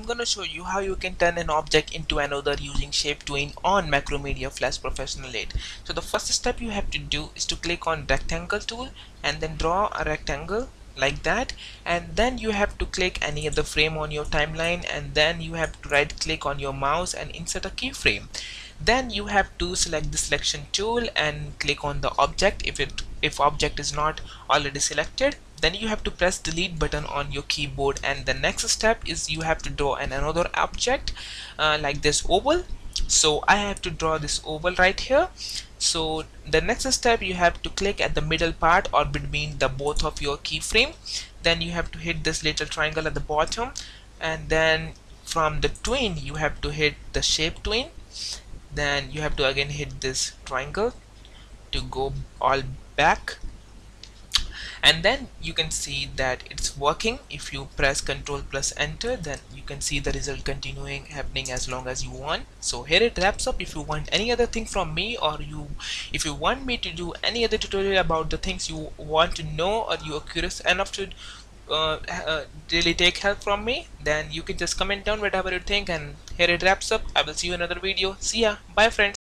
I'm gonna show you how you can turn an object into another using Shape Tween on Macromedia Flash Professional 8 so the first step you have to do is to click on rectangle tool and then draw a rectangle like that. And then you have to click any other frame on your timeline and then you have to right click on your mouse and insert a keyframe. Then you have to select the selection tool and click on the object. If it if object is not already selected then you have to press delete button on your keyboard. And the next step is you have to draw an another object uh, like this oval. So I have to draw this oval right here. So the next step you have to click at the middle part or between the both of your keyframe. Then you have to hit this little triangle at the bottom. And then from the tween you have to hit the shape tween then you have to again hit this triangle to go all back. And then you can see that it's working. If you press ctrl plus enter then you can see the result continuing happening as long as you want. So here it wraps up. If you want any other thing from me or you if you want me to do any other tutorial about the things you want to know or you are curious enough to uh, uh, really take help from me then you can just comment down whatever you think and here it wraps up. I will see you in another video. See ya. Bye friends